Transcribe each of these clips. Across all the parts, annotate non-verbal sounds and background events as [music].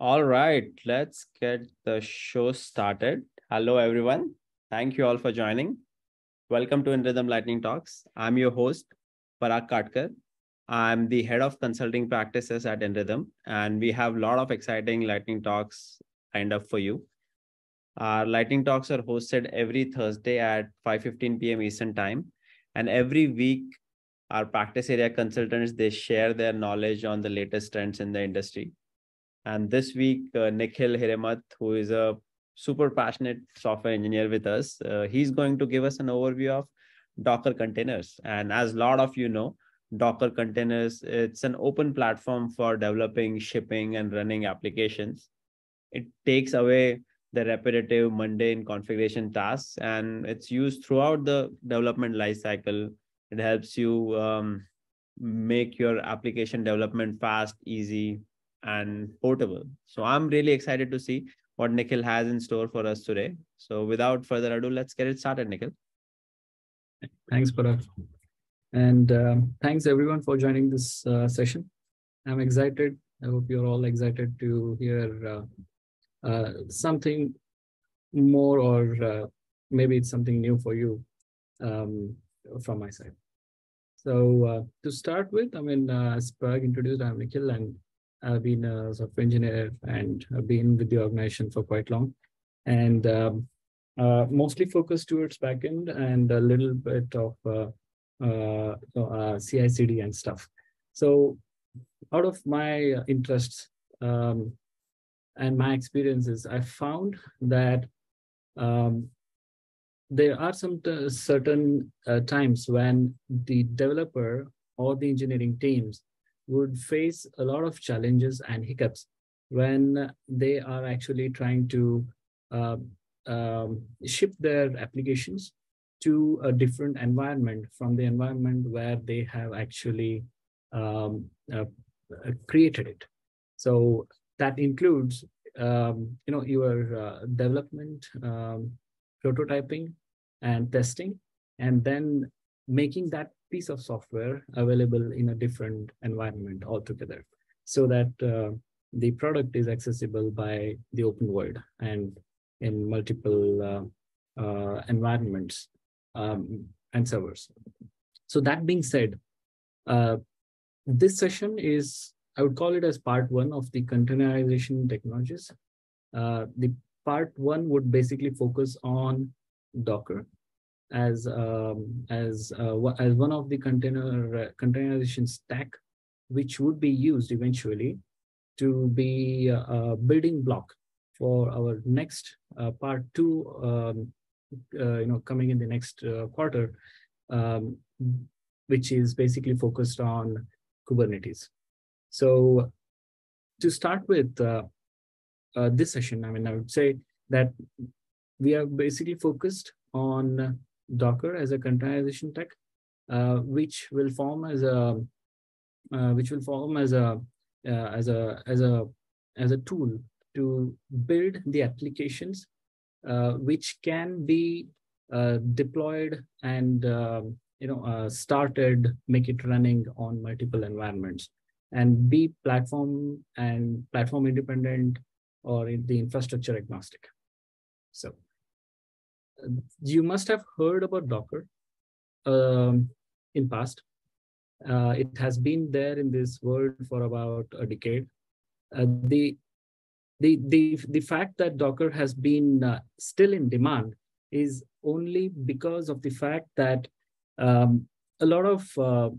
All right, let's get the show started. Hello, everyone. Thank you all for joining. Welcome to InRhythm Lightning Talks. I'm your host, Parag Katkar. I'm the head of consulting practices at InRhythm, and we have a lot of exciting lightning talks lined up for you. Our lightning talks are hosted every Thursday at 5:15 p.m. Eastern Time, and every week our practice area consultants they share their knowledge on the latest trends in the industry and this week, uh, Nikhil Hiremath, who is a super passionate software engineer with us, uh, he's going to give us an overview of Docker containers. And as a lot of you know, Docker containers, it's an open platform for developing, shipping, and running applications. It takes away the repetitive, mundane configuration tasks, and it's used throughout the development lifecycle. It helps you um, make your application development fast, easy, and portable. So I'm really excited to see what Nikhil has in store for us today. So without further ado, let's get it started, Nikhil. Thanks, Parag. And um, thanks everyone for joining this uh, session. I'm excited. I hope you're all excited to hear uh, uh, something more or uh, maybe it's something new for you um, from my side. So uh, to start with, I mean, as Parag introduced, I'm Nikhil and I've been a software engineer and I've been with the organization for quite long, and um, uh, mostly focused towards backend and a little bit of uh, uh, uh CI/CD and stuff. So, out of my interests um, and my experiences, I found that um, there are some certain uh, times when the developer or the engineering teams would face a lot of challenges and hiccups when they are actually trying to uh, um, ship their applications to a different environment from the environment where they have actually um, uh, uh created it. So that includes, um, you know, your uh, development, um, prototyping, and testing, and then making that piece of software available in a different environment altogether so that uh, the product is accessible by the open world and in multiple uh, uh, environments um, and servers. So that being said, uh, this session is, I would call it as part one of the containerization technologies. Uh, the part one would basically focus on Docker as um, as uh, as one of the container uh, containerization stack, which would be used eventually to be a building block for our next uh, part two. Um, uh, you know, coming in the next uh, quarter, um, which is basically focused on Kubernetes. So, to start with uh, this session, I mean, I would say that we are basically focused on Docker as a containerization tech, uh, which will form as a uh, which will form as a uh, as a as a as a tool to build the applications uh, which can be uh, deployed and um, you know started, make it running on multiple environments, and be platform and platform independent or in the infrastructure agnostic. So you must have heard about Docker um, in past. Uh, it has been there in this world for about a decade. Uh, the, the, the, the fact that Docker has been uh, still in demand is only because of the fact that um, a lot of uh,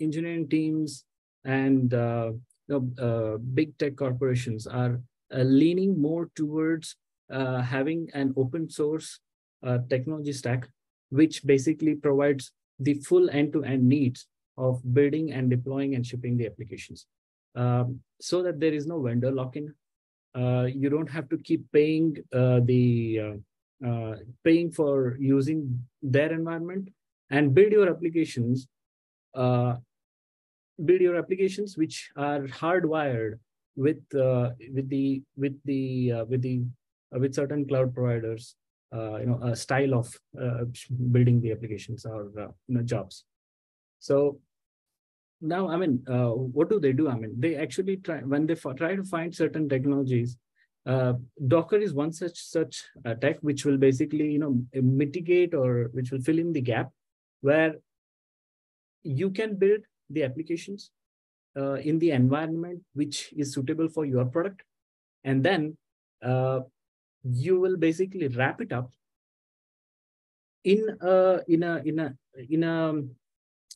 engineering teams and uh, you know, uh, big tech corporations are leaning more towards having an open source uh, technology stack, which basically provides the full end-to-end needs of building and deploying and shipping the applications. Um, so that there is no vendor lock-in. Uh, you don't have to keep paying uh, the uh, uh, paying for using their environment and build your applications. Uh, build your applications which are hardwired with with the with the with the with certain cloud providers uh, you know a style of uh, building the applications or uh, you know jobs so now, I mean, uh, what do they do? I mean, they actually try when they try to find certain technologies. Uh, Docker is one such such uh, tech which will basically, you know, mitigate or which will fill in the gap where you can build the applications uh, in the environment which is suitable for your product, and then uh, you will basically wrap it up in a in a in a in a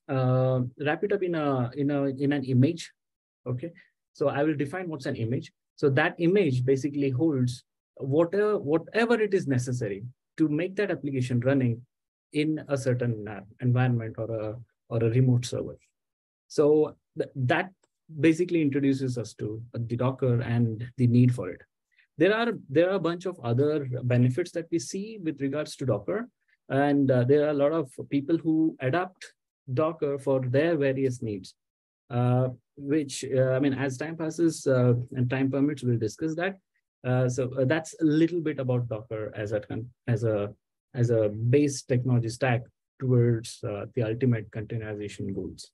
uh, wrap it up in a in a in an image okay? So i will define what's an image. So that image basically holds whatever whatever it is necessary to make that application running in a certain environment or a or a remote server. So th that basically introduces us to the docker and the need for it there are there are a bunch of other benefits that we see with regards to docker and uh, there are a lot of people who adapt Docker for their various needs, uh, which, uh, I mean, as time passes uh, and time permits, we'll discuss that. Uh, so uh, that's a little bit about Docker as a, as a, as a base technology stack towards the ultimate containerization goals.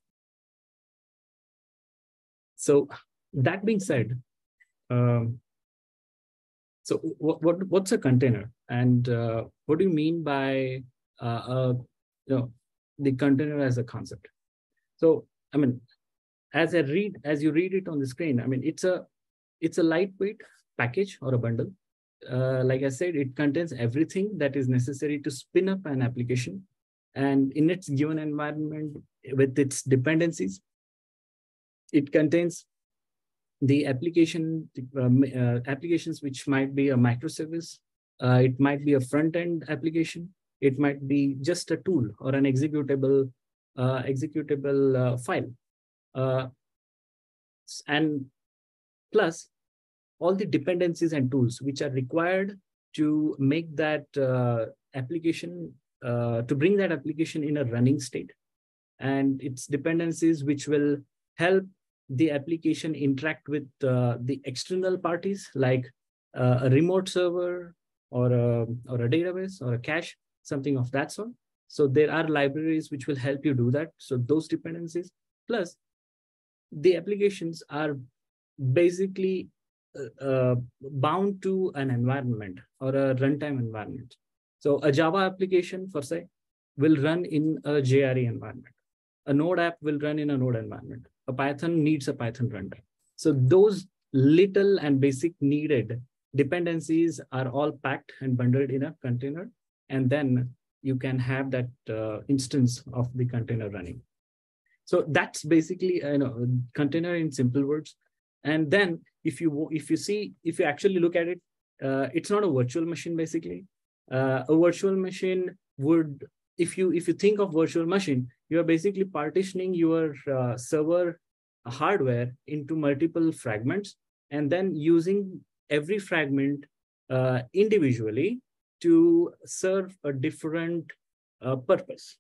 So that being said, um, so what, what what's a container, and uh, what do you mean by uh, you know the container as a concept. So, I mean, as I read, as you read it on the screen, I mean, it's a, it's a lightweight package or a bundle. Uh, like I said, it contains everything that is necessary to spin up an application and in its given environment with its dependencies. It contains the application um, uh, applications which might be a microservice. Uh, it might be a front end application. It might be just a tool or an executable uh, executable file. And plus all the dependencies and tools which are required to make that uh, application, uh, to bring that application in a running state. And its dependencies which will help the application interact with uh, the external parties like a remote server or a, or a database or a cache something of that sort. So there are libraries which will help you do that. So those dependencies, plus the applications are basically uh, uh, bound to an environment or a runtime environment. So a Java application, for say, will run in a JRE environment. A Node app will run in a Node environment. A Python needs a Python runtime. So those little and basic needed dependencies are all packed and bundled in a container and then you can have that uh, instance of the container running. So that's basically you know container in simple words. And then if you if you see if you actually look at it, uh, it's not a virtual machine basically. Uh, a virtual machine would if you if you think of virtual machine, you are basically partitioning your uh, server hardware into multiple fragments and then using every fragment uh, individually to serve a different uh, purpose.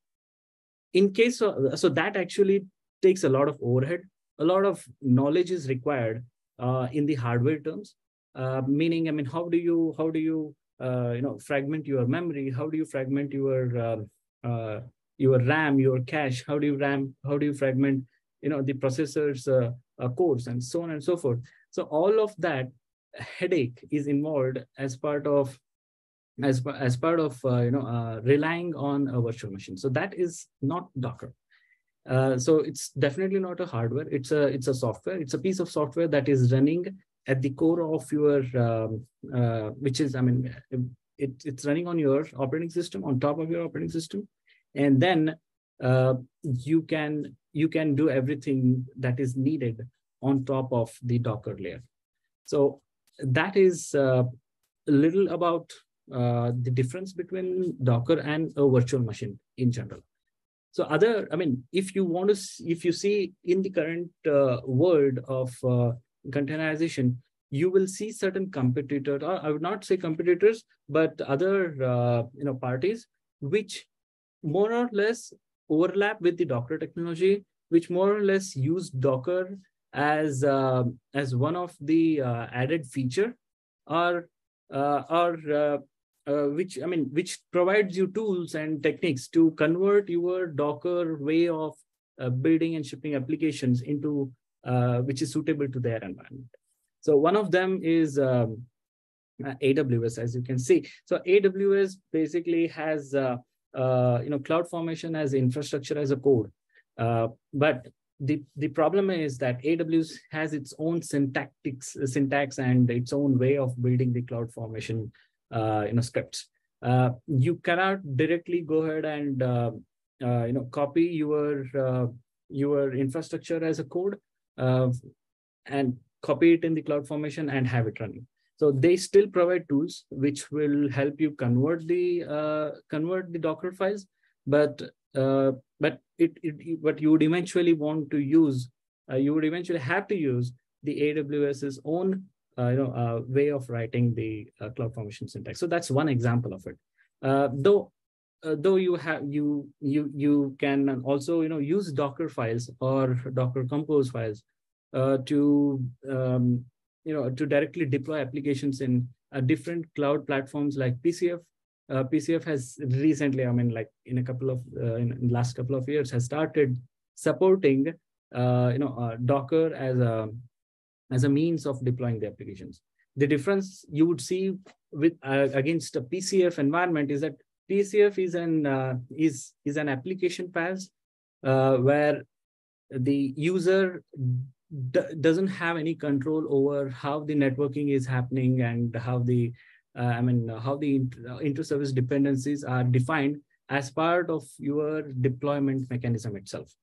In case of, so that actually takes a lot of overhead, a lot of knowledge is required uh, in the hardware terms. Uh, meaning, I mean, how do you how do you uh, you know fragment your memory? How do you fragment your um, your RAM, your cache? How do you RAM? How do you fragment you know the processor's uh, cores and so on and so forth? So all of that headache is involved as part of as, as part of uh, you know uh, relying on a virtual machine. So that is not Docker. Uh, so it's definitely not a hardware. It's a it's a software. It's a piece of software that is running at the core of your, um, uh, which is I mean, it, it's running on your operating system on top of your operating system, and then uh, you can you can do everything that is needed on top of the Docker layer. So that is uh, a little about uh, the difference between Docker and a virtual machine in general. So other, I mean, if you want to, if you see in the current uh, world of uh, containerization, you will see certain competitors, or I would not say competitors, but other, you know, parties, which more or less overlap with the Docker technology, which more or less use Docker as uh, as one of the uh, added feature, or uh, or uh, which I mean, which provides you tools and techniques to convert your Docker way of uh, building and shipping applications into uh, which is suitable to their environment. So one of them is um, uh, AWS, as you can see. So AWS basically has uh, uh, you know cloud formation as infrastructure as a code, uh, but the the problem is that AWS has its own syntactics syntax and its own way of building the cloud formation uh, you know scripts. Uh, you cannot directly go ahead and you know copy your your infrastructure as a code and copy it in the cloud formation and have it running so they still provide tools which will help you convert the uh, convert the Docker files, but uh, but it, it what you would eventually want to use, uh, you would eventually have to use the AWS's own uh, you know uh, way of writing the uh, cloud formation syntax. So that's one example of it. though though you have you you you can also you know use Docker files or Docker Compose files to um, you know, to directly deploy applications in uh, different cloud platforms like PCF. Uh, PCF has recently, I mean, like in a couple of, uh, in, in last couple of years, has started supporting, uh, you know, uh, Docker as a as a means of deploying the applications. The difference you would see with uh, against a PCF environment is that PCF is an is is an application path where the user doesn't have any control over how the networking is happening and how the uh, I mean how the uh, inter-service dependencies are defined as part of your deployment mechanism itself.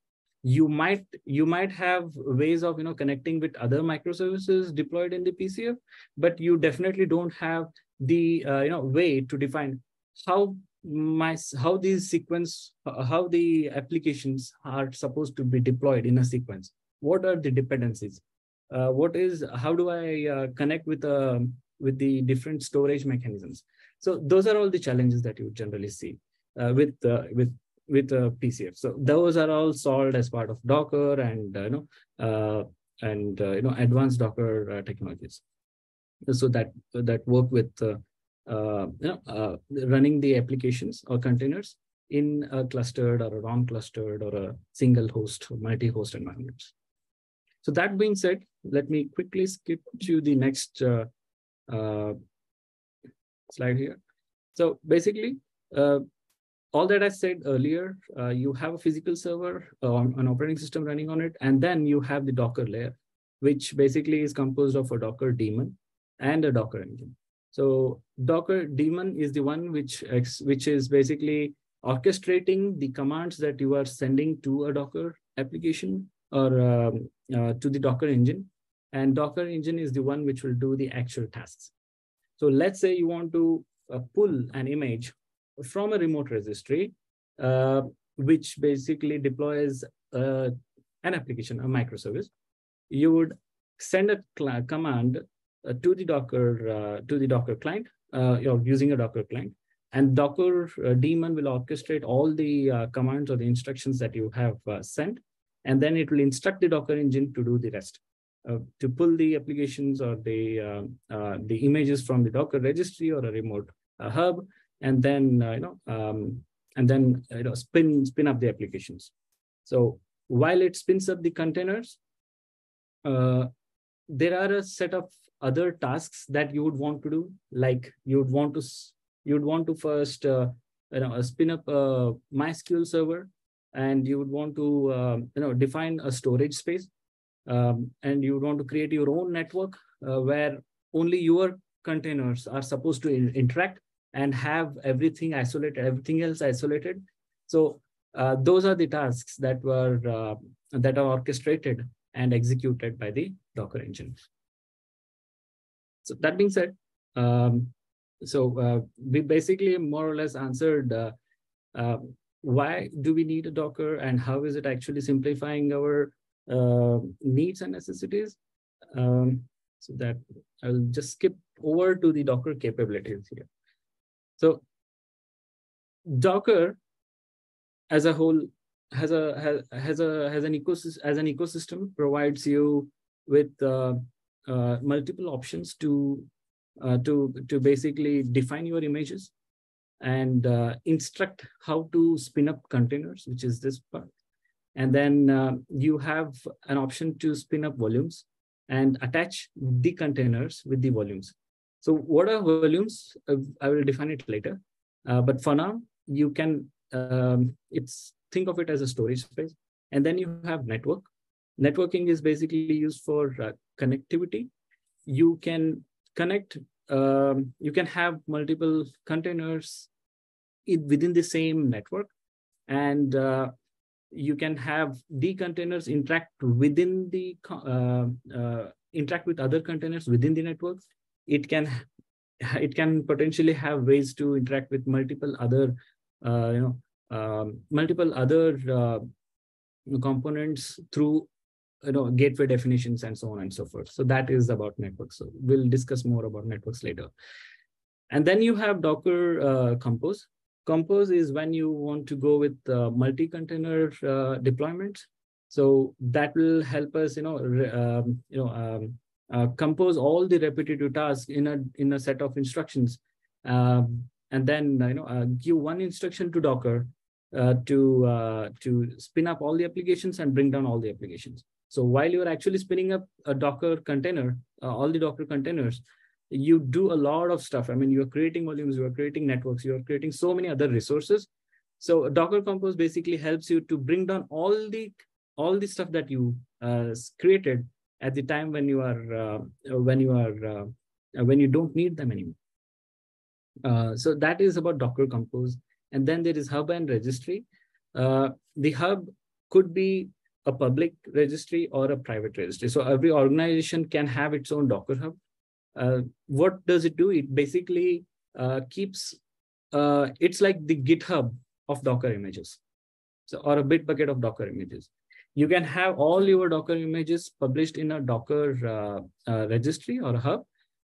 You might you might have ways of you know connecting with other microservices deployed in the PCF, but you definitely don't have the uh, you know way to define how my how these sequence how the applications are supposed to be deployed in a sequence what are the dependencies? Uh, what is how do i uh, connect with uh, with the different storage mechanisms? So those are all the challenges that you generally see uh, with uh, with with pcf so those are all solved as part of docker and uh, you know and you know advanced docker technologies. So that that work with you know running the applications or containers in a clustered or a non clustered or a single host or multi-host environments so that being said, let me quickly skip to the next uh, uh, slide here. So basically, uh, all that I said earlier, uh, you have a physical server, uh, an operating system running on it, and then you have the Docker layer, which basically is composed of a Docker daemon and a Docker engine. So Docker daemon is the one which, which is basically orchestrating the commands that you are sending to a Docker application or um, to the Docker engine. And Docker engine is the one which will do the actual tasks. So let's say you want to uh, pull an image from a remote registry, uh, which basically deploys uh, an application, a microservice. You would send a command uh, to the Docker uh, to the Docker client. you're using a Docker client, and Docker daemon will orchestrate all the commands or the instructions that you have sent and then it will instruct the Docker engine to do the rest. Uh, to pull the applications or the uh, uh, the images from the Docker registry or a remote uh, hub, and then uh, you know um, and then you know spin spin up the applications. So while it spins up the containers, uh, there are a set of other tasks that you would want to do, like you would want to you would want to first you know spin up a MySQL server and you would want to um, you know define a storage space um, and you would want to create your own network uh, where only your containers are supposed to in interact and have everything isolated everything else isolated. So uh, those are the tasks that were uh, that are orchestrated and executed by the docker engine. So that being said um, so uh, we basically more or less answered uh, uh, why do we need a Docker and how is it actually simplifying our uh, needs and necessities? Um, so that I'll just skip over to the Docker capabilities here. So Docker as a whole has a has, a has an ecosystem as an ecosystem provides you with uh, uh, multiple options to uh, to to basically define your images and uh, instruct how to spin up containers, which is this part. And then uh, you have an option to spin up volumes and attach the containers with the volumes. So what are volumes? Uh, I will define it later. Uh, but for now, you can um, it's think of it as a storage space. And then you have network. Networking is basically used for uh, connectivity. You can connect, um, you can have multiple containers within the same network. And uh, you can have the containers interact within the, uh, uh, interact with other containers within the network. It can [laughs] it can potentially have ways to interact with multiple other uh, you know um, multiple other uh, components through you know gateway definitions and so on and so forth so that is about networks so we'll discuss more about networks later and then you have docker uh, compose compose is when you want to go with uh, multi-container uh, deployments so that will help us you know um, you know um, uh, compose all the repetitive tasks in a in a set of instructions um, and then you know uh, give one instruction to docker uh, to uh, to spin up all the applications and bring down all the applications. So while you're actually spinning up a Docker container, all the Docker containers, you do a lot of stuff. I mean, you're creating volumes, you're creating networks, you're creating so many other resources. So Docker Compose basically helps you to bring down all the all the stuff that you uh, created at the time when you are uh, when you are uh, when you don't need them anymore. so that is about Docker Compose. And then there is hub and registry. Uh, the hub could be a public registry or a private registry. So every organization can have its own Docker hub. Uh, what does it do? It basically uh, keeps, uh, it's like the GitHub of Docker images. So, or a Bitbucket of Docker images. You can have all your Docker images published in a Docker uh, uh, registry or hub,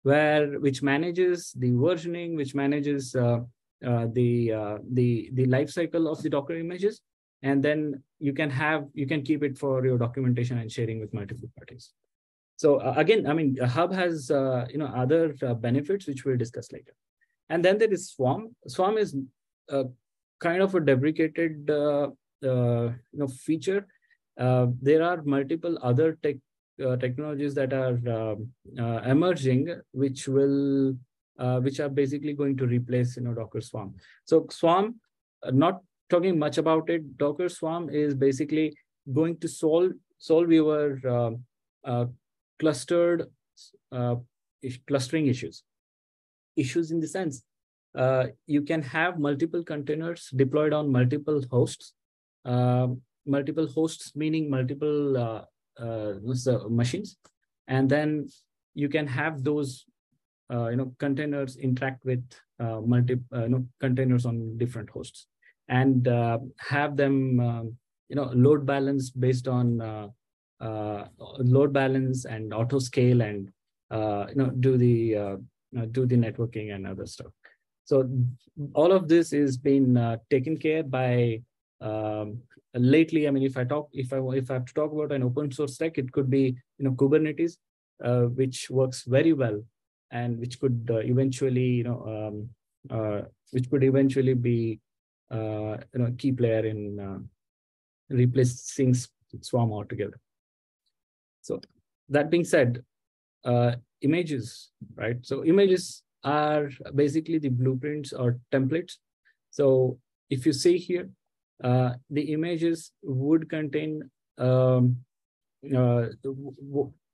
where which manages the versioning, which manages uh, the uh, the the life cycle of the Docker images, and then you can have you can keep it for your documentation and sharing with multiple parties. So uh, again, I mean, Hub has uh, you know other uh, benefits which we'll discuss later, and then there is Swarm. Swarm is kind of a deprecated you know feature. there are multiple other tech technologies that are emerging, which will uh, which are basically going to replace you know Docker Swarm. So Swarm, uh, not talking much about it, Docker Swarm is basically going to solve solve your uh, uh clustered uh, clustering issues. Issues in the sense uh, you can have multiple containers deployed on multiple hosts. Um, multiple hosts meaning multiple machines, and then you can have those uh, you know containers interact with uh, multi uh, you know containers on different hosts and uh, have them um, you know load balance based on uh, uh, load balance and auto scale and you know do the do the networking and other stuff so all of this is being taken care by um, lately i mean if i talk if i if i have to talk about an open source tech it could be you know kubernetes which works very well and which could uh, eventually, you know, um, uh, which could eventually be, uh, you know, key player in replacing Swarm altogether. So that being said, images, right? So images are basically the blueprints or templates. So if you see here, uh, the images would contain um, uh,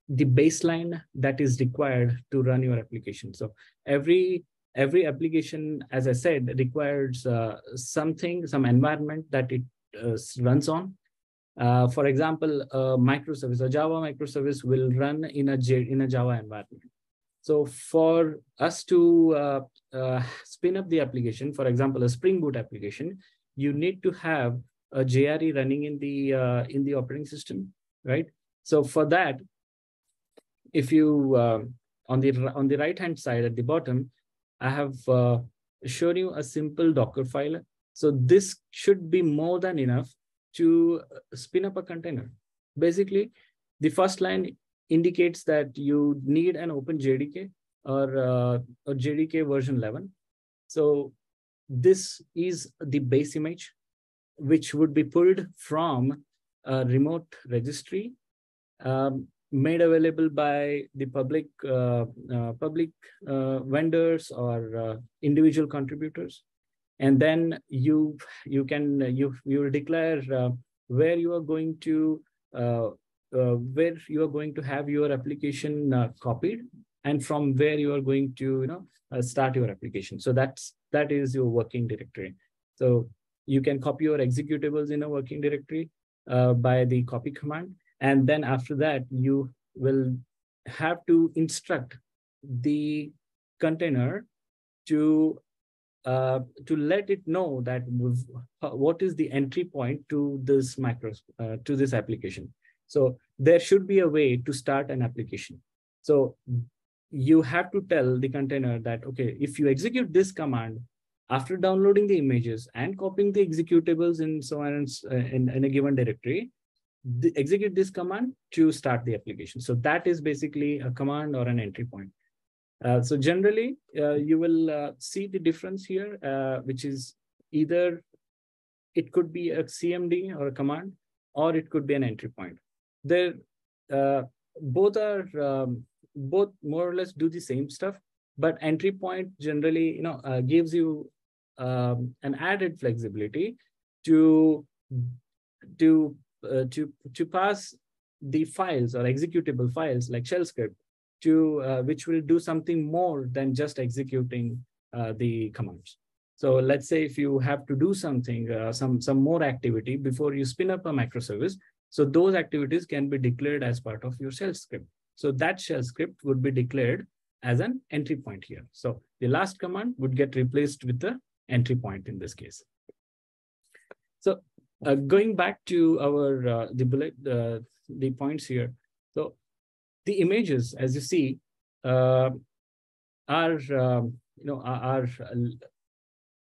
the baseline that is required to run your application. So every every application, as I said, requires uh, something, some environment that it uh, runs on. Uh, for example, a microservice, a Java microservice will run in a J, in a Java environment. So for us to uh, uh, spin up the application, for example, a Spring Boot application, you need to have a JRE running in the uh, in the operating system, right? So for that, if you uh, on the on the right hand side at the bottom, I have uh, shown you a simple Docker file. So this should be more than enough to spin up a container. Basically, the first line indicates that you need an open JDK or uh, a JDK version 11. So this is the base image, which would be pulled from a remote registry um, made available by the public uh, uh, public uh, vendors or uh, individual contributors and then you you can you you will declare uh, where you are going to uh, where you are going to have your application copied and from where you are going to you know start your application. So that's that is your working directory. So you can copy your executables in a working directory by the copy command. And then after that, you will have to instruct the container to uh, to let it know that what is the entry point to this macro uh, to this application. So there should be a way to start an application. So you have to tell the container that okay, if you execute this command after downloading the images and copying the executables in so on uh, in, in a given directory, the, execute this command to start the application. So that is basically a command or an entry point. Uh, so generally, uh, you will uh, see the difference here, which is either it could be a CMD or a command, or it could be an entry point. There, both are um, both more or less do the same stuff, but entry point generally, you know, gives you um, an added flexibility to to uh, to to pass the files or executable files like shell script to uh, which will do something more than just executing uh, the commands. So let's say if you have to do something, uh, some some more activity before you spin up a microservice, so those activities can be declared as part of your shell script. So that shell script would be declared as an entry point here. So the last command would get replaced with the entry point in this case. So uh, going back to our uh, the bullet uh, the points here. The images, as you see, uh, are um, you know are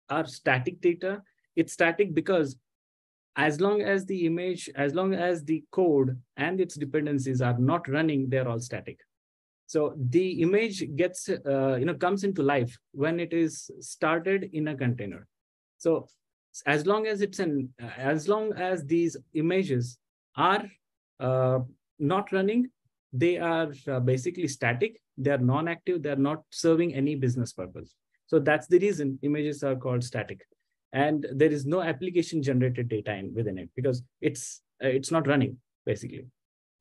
are static data. It's static because as long as the image, as long as the code and its dependencies are not running, they're all static. So the image gets uh, you know comes into life when it is started in a container. So as long as it's an as long as these images are uh, not running they are uh, basically static. They are non-active. They are not serving any business purpose. So that's the reason images are called static. And there is no application generated data in within it because it's uh, it's not running basically.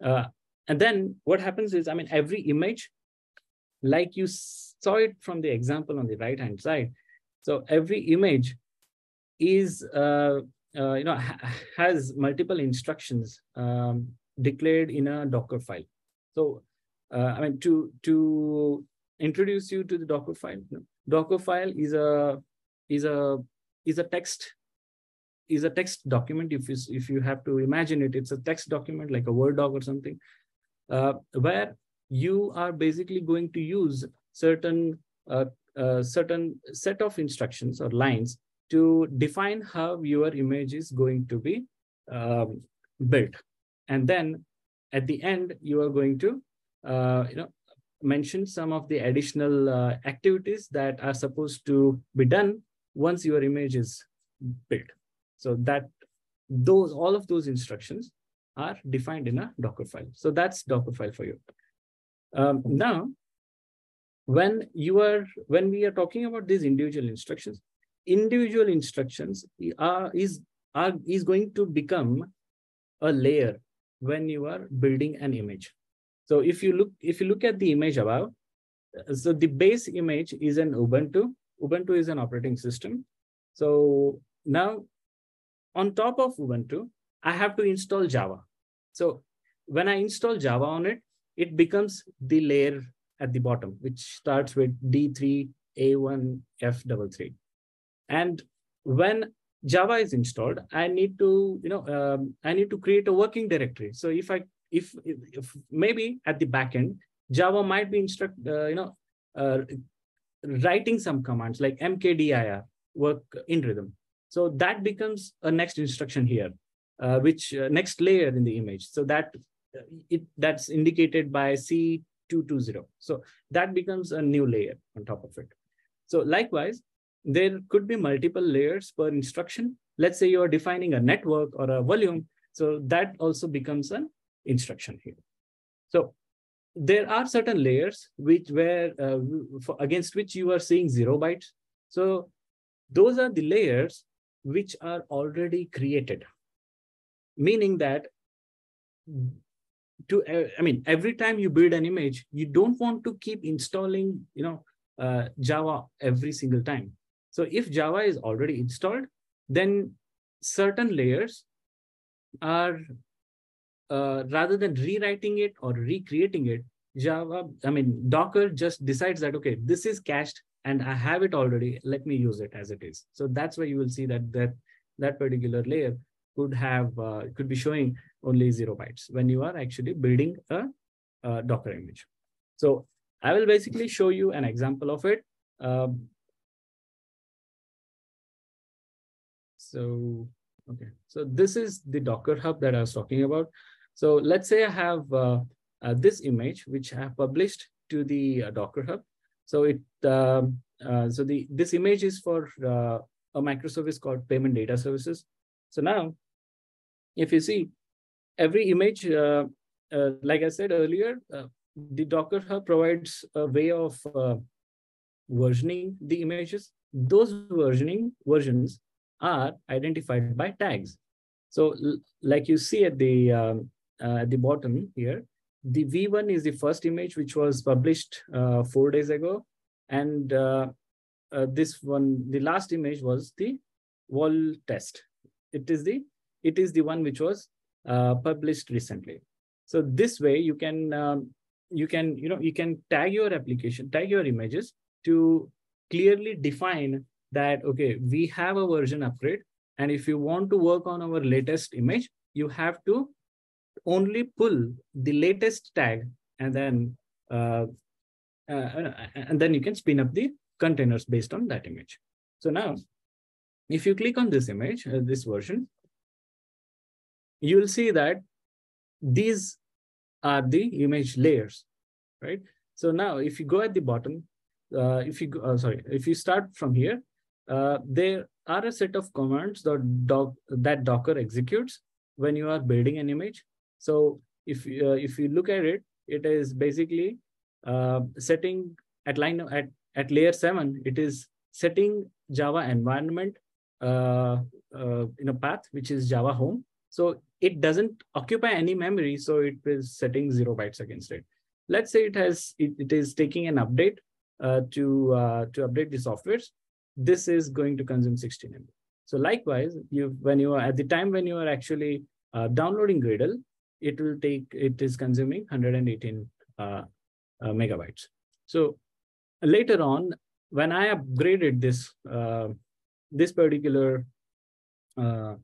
Uh, and then what happens is i mean every image like you saw it from the example on the right hand side. So every image is uh, uh, you know ha has multiple instructions um, declared in a Docker file. So uh, I mean to to introduce you to the Docker file. Docker file is a is a is a text is a text document. If you if you have to imagine it, it's a text document like a Word doc or something, uh, where you are basically going to use certain uh, uh, certain set of instructions or lines to define how your image is going to be um, built. And then at the end, you are going to uh, you know, mention some of the additional uh, activities that are supposed to be done once your image is built. So that those all of those instructions are defined in a Docker file. So that's Docker file for you. Um, now, when you are when we are talking about these individual instructions, individual instructions are, is, are, is going to become a layer when you are building an image. So if you look, if you look at the image above, so the base image is an Ubuntu. Ubuntu is an operating system. So now on top of Ubuntu, I have to install Java. So when I install Java on it, it becomes the layer at the bottom, which starts with D3, A1, F33. And when Java is installed, I need to, you know, um, I need to create a working directory. So if I, if, if maybe at the backend, Java might be instruct, uh, you know, uh, writing some commands like mkdir work in rhythm. So that becomes a next instruction here, uh, which uh, next layer in the image. So that uh, it that's indicated by C220. So that becomes a new layer on top of it. So likewise, there could be multiple layers per instruction. Let's say you are defining a network or a volume. So that also becomes an instruction here. So there are certain layers which where uh, for, against which you are seeing zero bytes. So those are the layers which are already created, meaning that to uh, I mean every time you build an image, you don't want to keep installing you know uh, Java every single time. So if Java is already installed, then certain layers are uh, rather than rewriting it or recreating it, Java, I mean, Docker just decides that, okay, this is cached and I have it already. Let me use it as it is. So that's why you will see that that, that particular layer could have, uh, could be showing only zero bytes when you are actually building a, a Docker image. So I will basically show you an example of it. Um, so, okay. So this is the Docker Hub that I was talking about. So let's say I have uh, uh, this image, which I have published to the uh, Docker Hub. So it um, uh, so the this image is for uh, a microservice called Payment Data Services. So now, if you see every image, like I said earlier, the Docker Hub provides a way of versioning the images. Those versioning versions are identified by tags. So like you see at the um, uh, at the bottom here, the V1 is the first image which was published uh, four days ago. And uh, uh, this one, the last image was the wall test. It is the, it is the one which was uh, published recently. So this way you can, um, you can, you know, you can tag your application, tag your images to clearly define that, okay, we have a version upgrade. And if you want to work on our latest image, you have to only pull the latest tag and then uh, uh, and then you can spin up the containers based on that image. So now, if you click on this image, uh, this version, you will see that these are the image layers, right? So now, if you go at the bottom, uh, if you go, uh, sorry, if you start from here, uh, there are a set of commands that, doc, that Docker executes when you are building an image. So if uh, if you look at it, it is basically uh, setting at line at at layer seven. It is setting Java environment uh, uh, in a path which is Java home. So it doesn't occupy any memory, so it is setting zero bytes against it. Let's say it has it, it is taking an update to to update the softwares. This is going to consume 16 MB. So likewise, you when you are at the time when you are actually uh, downloading Gradle, it will take, it is consuming 118 uh, uh, megabytes. So later on, when I upgraded this, uh, this particular uh,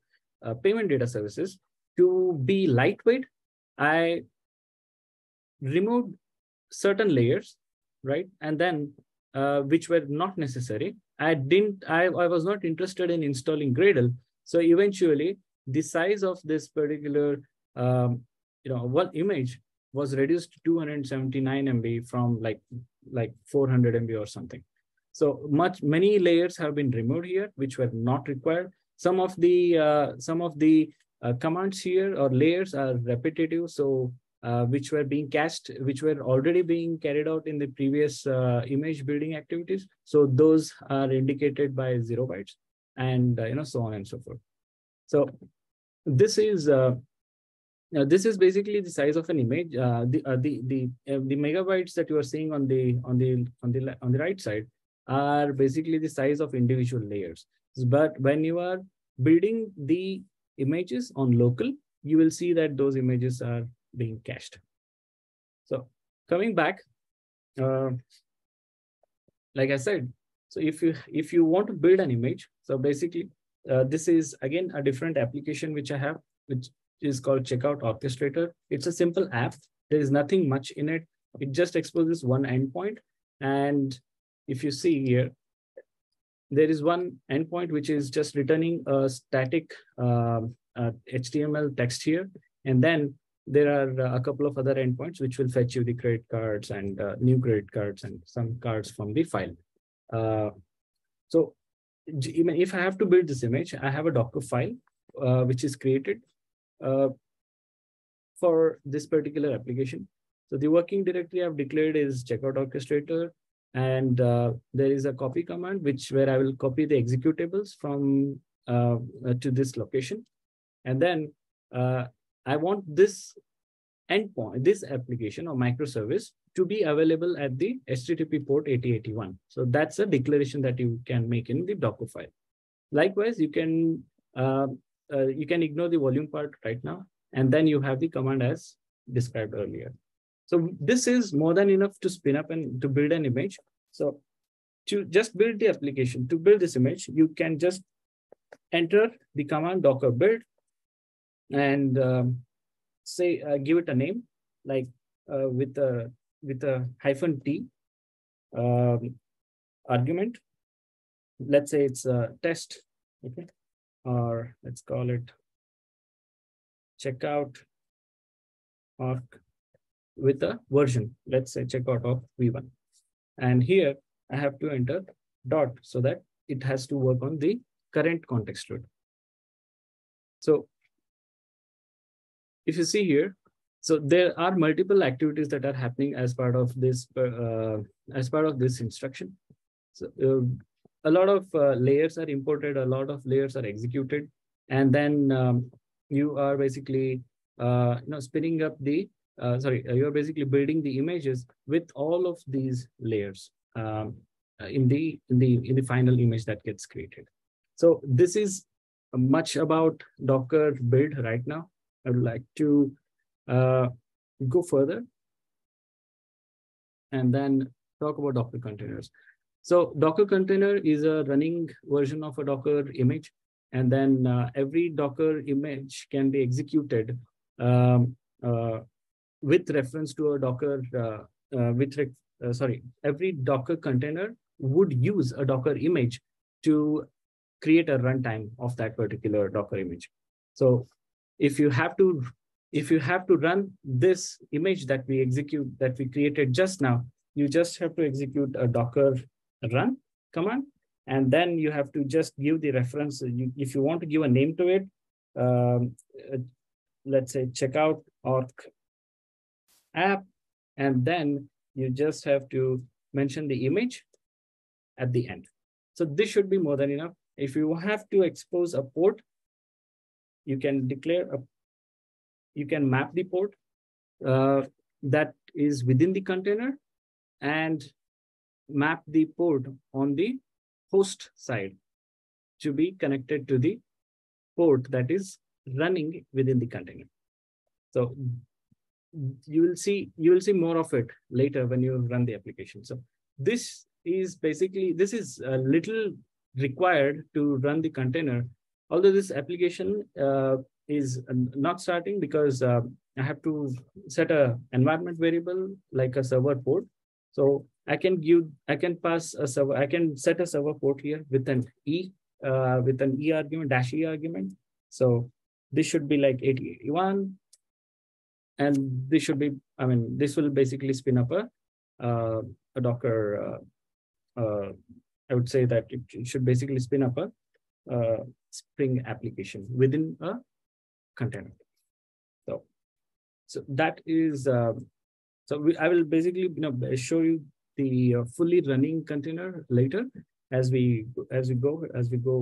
uh, payment data services to be lightweight, I removed certain layers, right? And then which were not necessary. I didn't, I, I was not interested in installing Gradle. So eventually the size of this particular um, you know, one image was reduced to 279 MB from like like 400 MB or something. So much many layers have been removed here, which were not required. Some of the uh, some of the uh, commands here or layers are repetitive, so uh, which were being cached, which were already being carried out in the previous uh, image building activities. So those are indicated by zero bytes, and uh, you know so on and so forth. So this is uh, now, this is basically the size of an image. Uh, the uh, the the uh, the megabytes that you are seeing on the on the on the on the right side are basically the size of individual layers. But when you are building the images on local, you will see that those images are being cached. So coming back, uh, like I said, so if you if you want to build an image, so basically uh, this is again a different application which I have, which is called Checkout Orchestrator. It's a simple app. There is nothing much in it. It just exposes one endpoint. And if you see here, there is one endpoint which is just returning a static uh, uh, HTML text here. And then there are uh, a couple of other endpoints which will fetch you the credit cards and uh, new credit cards and some cards from the file. Uh, so even if I have to build this image, I have a Docker file uh, which is created uh, for this particular application. So the working directory I've declared is checkout orchestrator. And uh, there is a copy command, which where I will copy the executables from to this location. And then I want this endpoint, this application or microservice to be available at the HTTP port 8081. So that's a declaration that you can make in the Docker file. Likewise, you can uh, uh, you can ignore the volume part right now, and then you have the command as described earlier. So this is more than enough to spin up and to build an image. So to just build the application, to build this image, you can just enter the command docker build and um, say uh, give it a name like uh, with a with a hyphen t um, argument. Let's say it's a test, okay, or let's call it checkout arc with a version. Let's say checkout of v1, and here I have to enter dot so that it has to work on the current context load. So if you see here, so there are multiple activities that are happening as part of this uh, as part of this instruction. So uh, a lot of uh, layers are imported, a lot of layers are executed, and then um, you are basically uh, you know spinning up the uh, sorry uh, you're basically building the images with all of these layers um, in the in the in the final image that gets created. So this is much about Docker build right now. I would like to uh, go further and then talk about Docker containers. So Docker container is a running version of a Docker image. And then uh, every Docker image can be executed um, uh, with reference to a Docker, uh, uh, with, uh, sorry, every Docker container would use a Docker image to create a runtime of that particular Docker image. So if you have to if you have to run this image that we execute that we created just now, you just have to execute a Docker run command, and then you have to just give the reference. You, if you want to give a name to it, um, uh, let's say checkout org app, and then you just have to mention the image at the end. So this should be more than enough. If you have to expose a port, you can declare a, you can map the port uh, that is within the container and map the port on the host side to be connected to the port that is running within the container. So you will see you will see more of it later when you run the application. So this is basically this is a little required to run the container. Although this application uh, is not starting because uh, I have to set a environment variable like a server port. So I can give, I can pass a server, I can set a server port here with an E, uh, with an E argument, dash E argument. So this should be like 8081. And this should be, I mean, this will basically spin up a, uh, a Docker uh, uh, I would say that it, it should basically spin up a uh, Spring application within a container. So, so that is, uh, so we, I will basically you know, show you the uh, fully running container later as we as we go as we go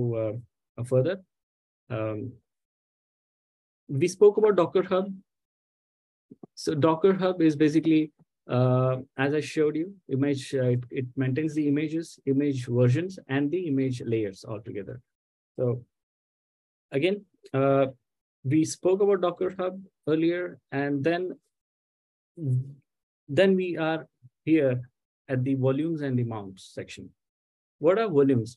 uh, further. Um, we spoke about Docker Hub. So Docker Hub is basically uh, as I showed you, image uh, it, it, maintains the images, image versions, and the image layers all together. So again, uh, we spoke about Docker Hub earlier, and then then we are here at the volumes and the mounts section. What are volumes?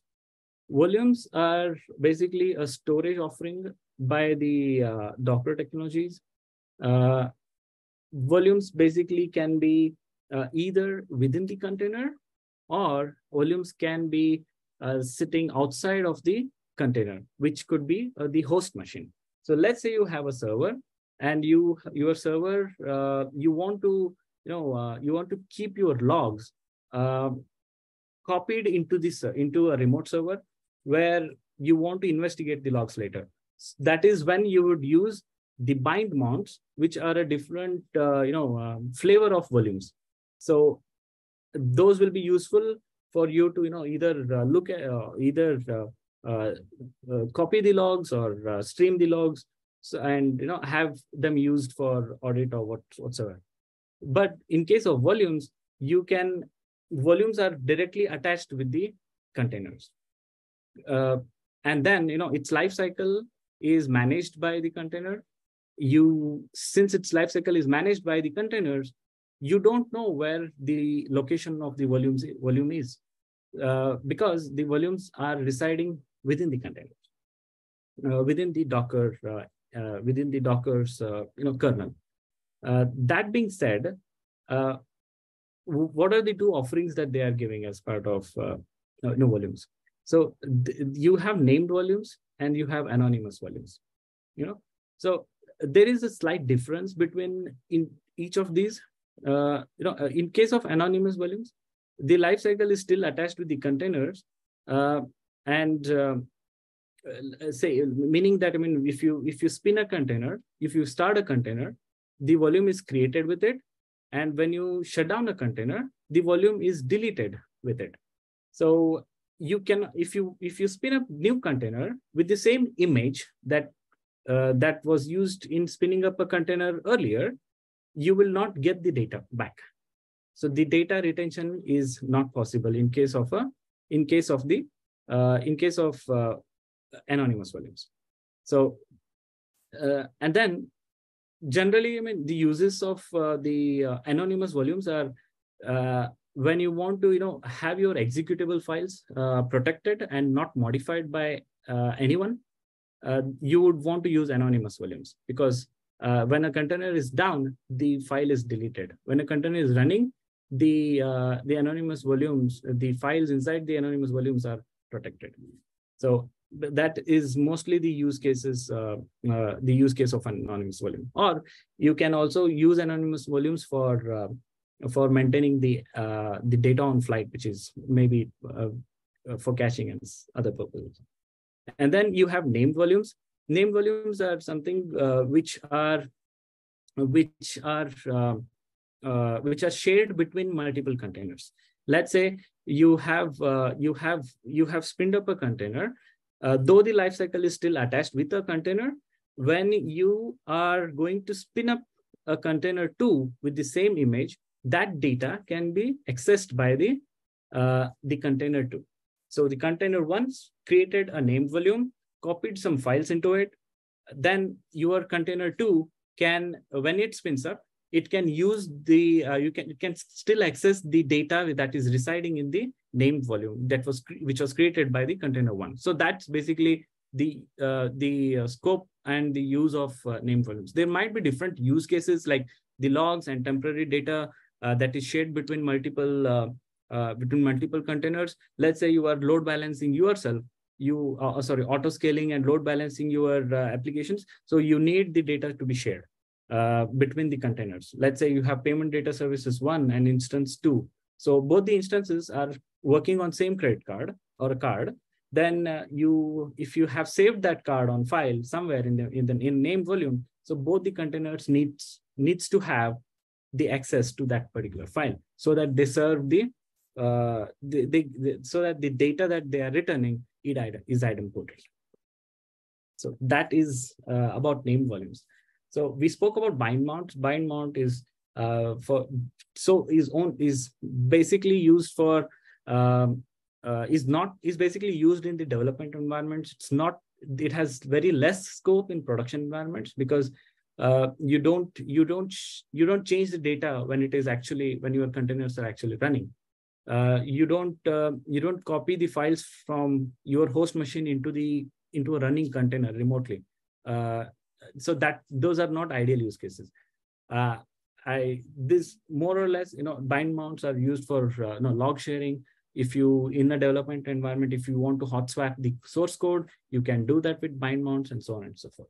Volumes are basically a storage offering by the uh, Docker technologies. Uh, volumes basically can be uh, either within the container or volumes can be uh, sitting outside of the container, which could be uh, the host machine. So let's say you have a server and you your server, uh, you want to, you know, uh, you want to keep your logs um, copied into this, into a remote server where you want to investigate the logs later. That is when you would use the bind mounts, which are a different, uh, you know, flavor of volumes. So those will be useful for you to, you know, either uh, look at, uh, either uh, uh, uh, copy the logs or stream the logs, so, and you know have them used for audit or what whatsoever. But in case of volumes, you can volumes are directly attached with the containers. Uh, and then you know its life cycle is managed by the container you since its life cycle is managed by the containers you don't know where the location of the volumes volume is uh, because the volumes are residing within the container, uh, within the docker uh, uh within the docker's uh, you know kernel uh, that being said what are the two offerings that they are giving as part of you know, volumes so you have named volumes and you have anonymous volumes. You know, so there is a slight difference between in each of these. You know, in case of anonymous volumes, the life cycle is still attached with the containers, uh, and uh, uh, say meaning that I mean, if you if you spin a container, if you start a container, the volume is created with it, and when you shut down a container, the volume is deleted with it. So you can if you if you spin up new container with the same image that uh, that was used in spinning up a container earlier you will not get the data back so the data retention is not possible in case of a in case of the in case of uh, anonymous volumes. So uh, and then generally i mean the uses of uh, the uh, anonymous volumes are when you want to you know have your executable files uh, protected and not modified by uh, anyone uh, you would want to use anonymous volumes because uh, when a container is down the file is deleted. When a container is running the uh, the anonymous volumes the files inside the anonymous volumes are protected so that is mostly the use cases uh, the use case of anonymous volume or you can also use anonymous volumes for for maintaining the uh, the data on flight, which is maybe uh, uh, for caching and other purposes. And then you have named volumes. Named volumes are something uh, which are which are uh, uh, which are shared between multiple containers. Let's say you have you have you have spinned up a container, though the lifecycle is still attached with a container. When you are going to spin up a container two with the same image, that data can be accessed by the, uh, the container two. So the container once created a named volume, copied some files into it. Then your container two can, when it spins up, it can use the, uh, you can, it can still access the data that is residing in the named volume that was, which was created by the container one. So that's basically the, uh, the uh, scope and the use of uh, named volumes. There might be different use cases like the logs and temporary data uh, that is shared between multiple uh, between multiple containers. Let's say you are load balancing yourself, you sorry auto scaling and load balancing your applications. So you need the data to be shared uh, between the containers. Let's say you have payment data services one and instance two. So both the instances are working on same credit card or a card. Then you, if you have saved that card on file somewhere in the in the in name volume, so both the containers needs needs to have the access to that particular file so that they serve the, uh, the, the, the so that the data that they are returning is idempotent. So that is uh, about name volumes. So we spoke about bind mount. Bind mount is uh, for so is on is basically used for um, uh, is not is basically used in the development environments. It's not it has very less scope in production environments because uh, you don't you don't you don't change the data when it is actually when your containers are actually running uh, you don't uh, you don't copy the files from your host machine into the into a running container remotely uh, so that those are not ideal use cases uh, i this more or less you know bind mounts are used for uh, you know, log sharing if you in a development environment if you want to hot swap the source code you can do that with bind mounts and so on and so forth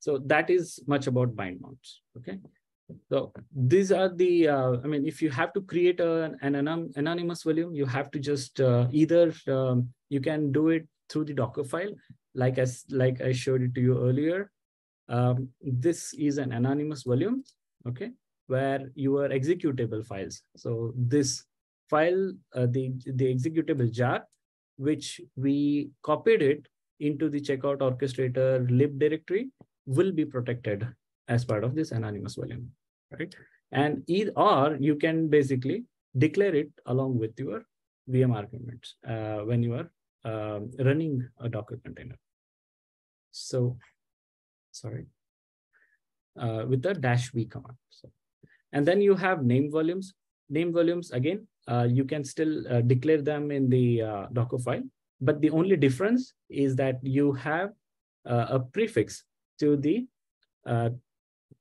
so that is much about bind mounts. Okay. So these are the, uh, I mean, if you have to create a, an anonymous volume, you have to just uh, either um, you can do it through the Docker file, like as like I showed it to you earlier, um, this is an anonymous volume, okay, where your executable files. So this file, uh, the, the executable jar, which we copied it into the checkout orchestrator lib directory will be protected as part of this anonymous volume, right? And either, or you can basically declare it along with your VM arguments uh, when you are um, running a Docker container. So, sorry, uh, with the dash v command. So, and then you have name volumes. Name volumes, again, uh, you can still uh, declare them in the uh, Docker file. But the only difference is that you have uh, a prefix to the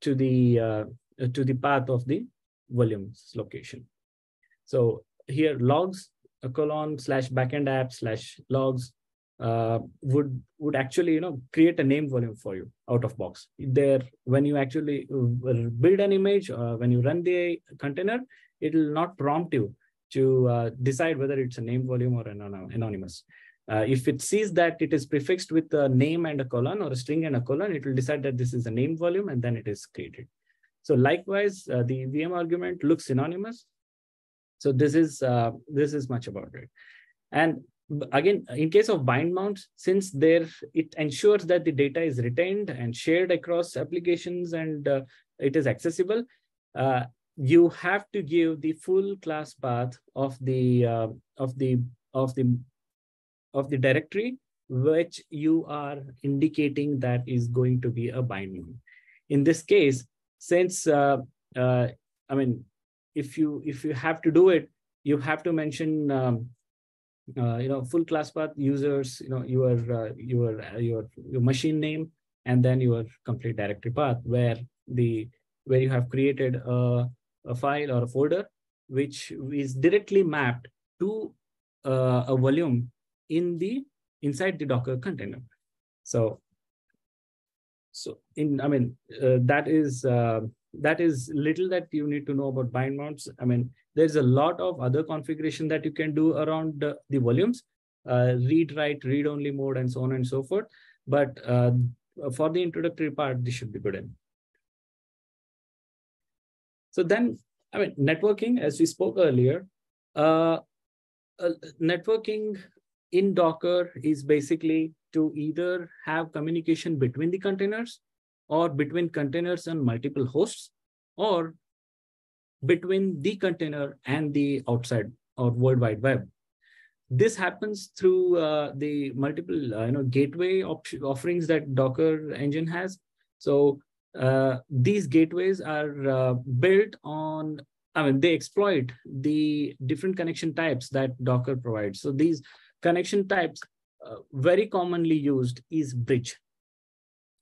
to the to the path of the volumes location. So here logs a colon slash backend app slash logs uh, would would actually you know create a name volume for you out of box. There when you actually uh, build an image uh, when you run the container it will not prompt you to uh, decide whether it's a name volume or an anonymous. Uh, if it sees that it is prefixed with a name and a colon or a string and a colon it will decide that this is a name volume and then it is created. So likewise the vm argument looks synonymous so this is uh, this is much about it. And again, in case of bind mounts, since there it ensures that the data is retained and shared across applications and uh, it is accessible, uh, you have to give the full class path of the uh, of the of the of the directory which you are indicating that is going to be a bind mount. In this case, since uh, uh, I mean if you if you have to do it, you have to mention um, uh, you know full class path users, you know your uh, your uh, your your machine name, and then your complete directory path where the where you have created a, a file or a folder which is directly mapped to uh, a volume in the inside the Docker container. So so in i mean uh, that is uh, that is little that you need to know about bind mounts. I mean, there's a lot of other configuration that you can do around the, the volumes, uh, read, write, read only mode, and so on and so forth. But uh, for the introductory part, this should be good in. So then, I mean, networking, as we spoke earlier, uh, uh, networking in Docker is basically to either have communication between the containers or between containers and multiple hosts, or between the container and the outside or World Wide Web. This happens through uh, the multiple uh, you know, gateway offerings that Docker engine has. So uh, these gateways are uh, built on, I mean, they exploit the different connection types that Docker provides. So these connection types uh, very commonly used is bridge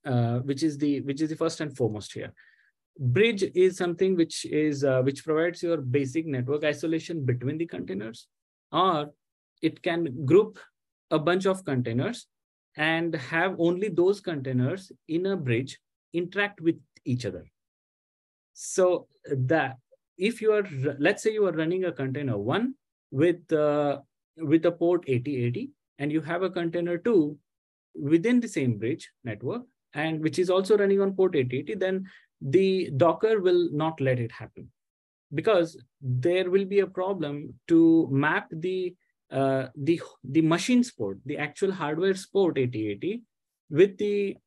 uh, which is the which is the first and foremost here. Bridge is something which is uh, which provides your basic network isolation between the containers, or it can group a bunch of containers and have only those containers in a bridge interact with each other. So that if you are, let's say you are running a container one with uh, with a port 8080 and you have a container two within the same bridge network and which is also running on port 8080, then the Docker will not let it happen because there will be a problem to map the uh, the the machine port, the actual hardware port 8080 with the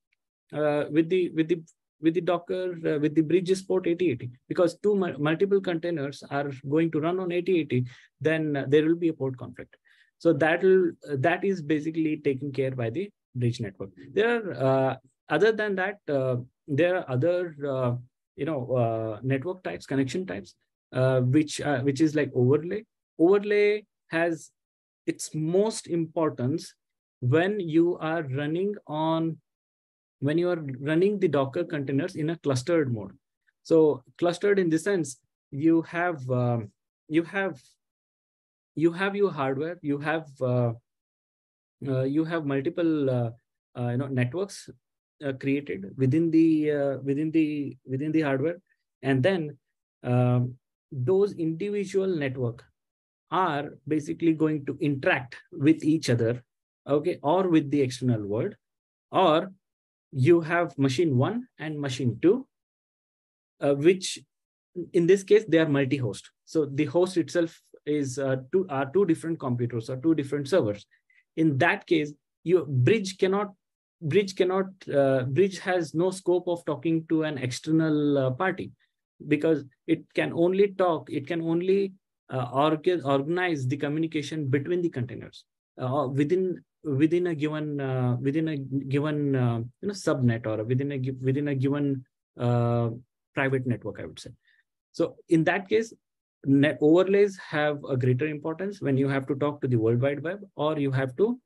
uh, with the with the with the Docker uh, with the bridges port 8080 because two multiple containers are going to run on 8080, then there will be a port conflict. So that will that is basically taken care by the bridge network. There are uh, other than that, uh, there are other uh, you know uh, network types, connection types, which which is like overlay. Overlay has its most importance when you are running on when you are running the Docker containers in a clustered mode. So clustered in the sense you have um, you have you have your hardware, you have uh, uh, you have multiple uh, you know networks created within the uh, within the within the hardware and then um, those individual network are basically going to interact with each other okay or with the external world or you have machine one and machine two, uh, which in this case, they are multi-host. So the host itself is uh, two, are two different computers or two different servers. In that case, your bridge cannot bridge cannot uh, bridge has no scope of talking to an external uh, party because it can only talk it can only uh, orga- organize the communication between the containers uh, within within a given uh, within a given uh, you know subnet or within a within a given private network i would say. So in that case net overlays have a greater importance when you have to talk to the world wide web or you have to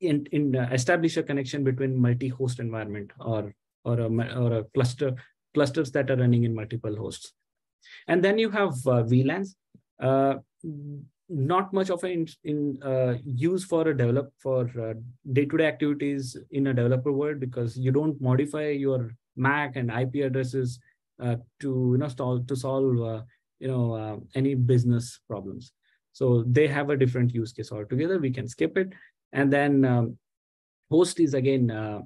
in, in uh, establish a connection between multi-host environment or or a, or a cluster clusters that are running in multiple hosts and then you have uh, VLANs. Uh, not much of an in, uh, use for a develop for day-to-day activities in a developer world because you don't modify your MAC and IP addresses uh, to you know solve to solve you know any business problems. So they have a different use case altogether. We can skip it, and then um, host is again uh,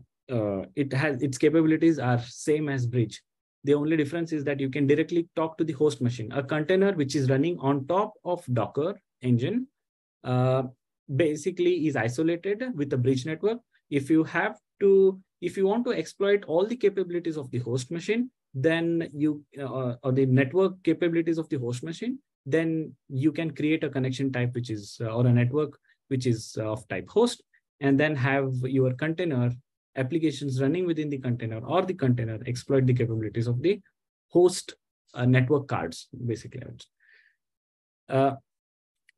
it has its capabilities are same as bridge the only difference is that you can directly talk to the host machine. A container which is running on top of Docker engine uh, basically is isolated with a bridge network. If you have to, if you want to exploit all the capabilities of the host machine, then you, uh, or the network capabilities of the host machine, then you can create a connection type, which is, uh, or a network, which is of type host, and then have your container applications running within the container or the container exploit the capabilities of the host uh, network cards, basically. Uh,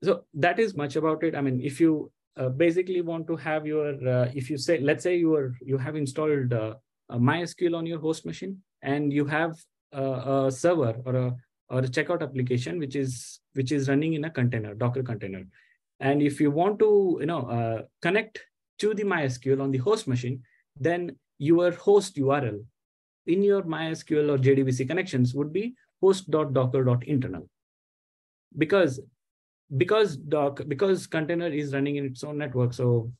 so that is much about it. I mean, if you uh, basically want to have your, uh, if you say, let's say you are you have installed uh, MySQL on your host machine and you have a, a server or a or a checkout application which is which is running in a container, Docker container, and if you want to you know uh, connect to the MySQL on the host machine, then your host URL in your MySQL or JDBC connections would be host.docker.internal. Because because doc because container is running in its own network, so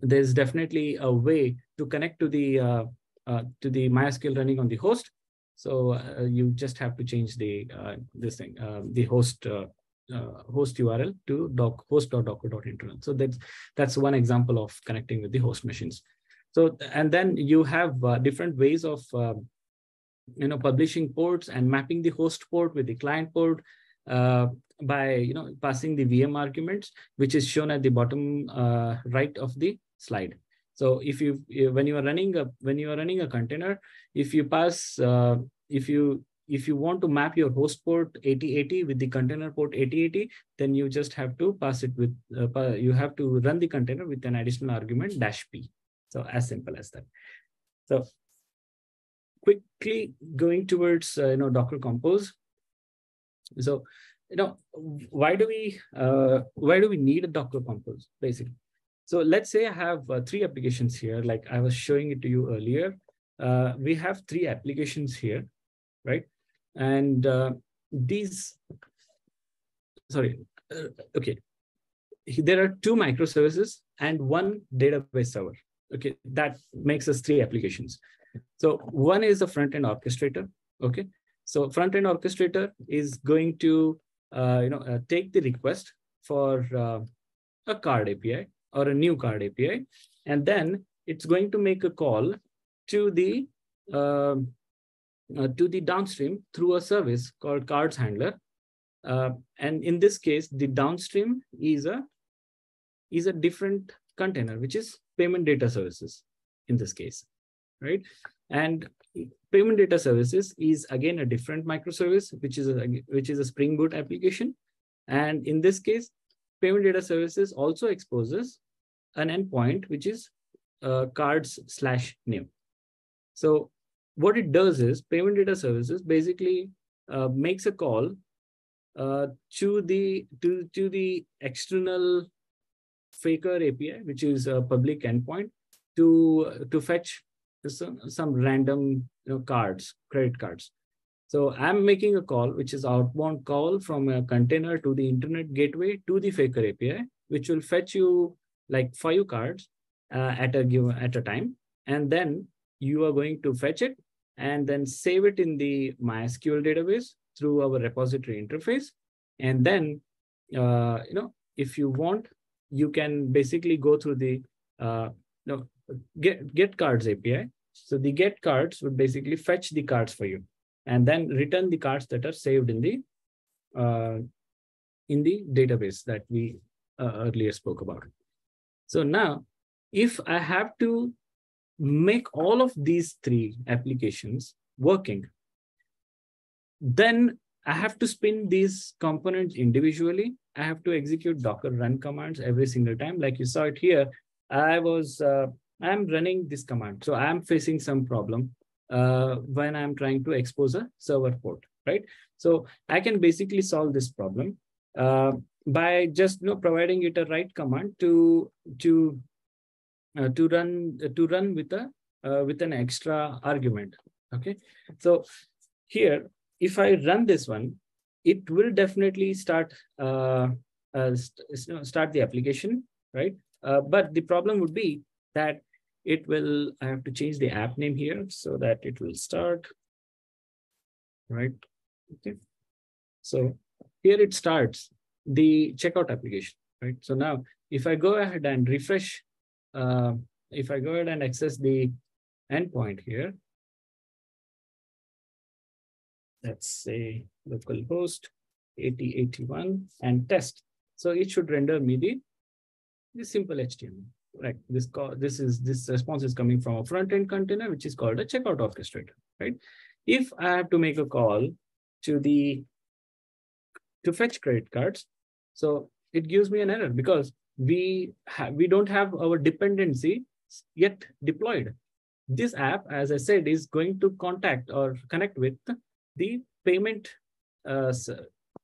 there's definitely a way to connect to the uh, uh, to the MySQL running on the host. So uh, you just have to change the uh, this thing uh, the host uh, host URL to doc host.docker.internal. So that's that's one example of connecting with the host machines. So, and then you have uh, different ways of, uh, you know, publishing ports and mapping the host port with the client port uh, by, you know, passing the VM arguments, which is shown at the bottom uh, right of the slide. So if you, when you are running a, when you are running a container, if you pass, uh, if you, if you want to map your host port 8080 with the container port 8080, then you just have to pass it with, uh, you have to run the container with an additional argument dash P. So as simple as that. So quickly going towards uh, you know Docker Compose. So you know why do we uh, why do we need a Docker Compose basically? So let's say I have uh, three applications here, like I was showing it to you earlier. Uh, we have three applications here, right? And uh, these, sorry, uh, okay. There are two microservices and one database server, Okay, that makes us three applications. So one is a front-end orchestrator. Okay, so front-end orchestrator is going to uh, you know uh, take the request for uh, a card API or a new card API, and then it's going to make a call to the um, uh, to the downstream through a service called cards handler. Uh, and in this case, the downstream is a is a different container, which is payment data services in this case, right? And payment data services is again a different microservice, which is a, which is a Spring Boot application. And in this case, payment data services also exposes an endpoint, which is uh, cards slash new. So what it does is payment data services basically uh, makes a call uh, to the to to the external Faker API, which is a public endpoint, to to fetch some, some random you know, cards, credit cards. So I'm making a call, which is outbound call from a container to the internet gateway to the Faker API, which will fetch you like five cards uh, at a given at a time, and then you are going to fetch it and then save it in the MySQL database through our repository interface. And then, uh, you know, if you want, you can basically go through the uh, you know, get, get cards API. So the get cards would basically fetch the cards for you and then return the cards that are saved in the uh, in the database that we uh, earlier spoke about. So now, if I have to make all of these three applications working, then I have to spin these components individually. I have to execute Docker run commands every single time. Like you saw it here, I was, uh, I'm running this command. So I'm facing some problem uh, when I'm trying to expose a server port, right? So I can basically solve this problem uh, by just you know, providing it a right command to to to run uh, to run with a uh, with an extra argument. Okay, so here if I run this one, it will definitely start uh, uh, st start the application, right? Uh, but the problem would be that it will, I have to change the app name here so that it will start, right? Okay. So here it starts the checkout application, right? So now if I go ahead and refresh, uh, if I go ahead and access the endpoint here, let's say localhost 8081 and test. So it should render me the, the simple HTML. Right. This call, this is this response is coming from a front-end container, which is called a checkout orchestrator. Right. If I have to make a call to the to fetch credit cards, so it gives me an error because we we don't have our dependency yet deployed. This app, as I said, is going to contact or connect with the payment uh,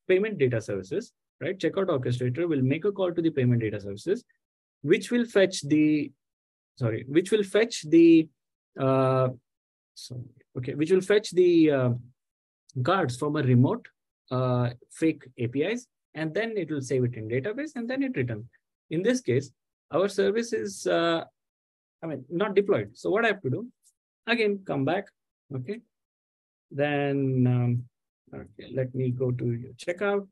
payment data services, right? Checkout orchestrator will make a call to the payment data services, which will fetch the, sorry, which will fetch the, uh, sorry, okay, which will fetch the uh, cards from a remote uh, fake APIs, and then it will save it in database, and then it returns. In this case, our service is, uh, I mean, not deployed. So what I have to do, again, come back, okay, then um, okay, let me go to your checkout.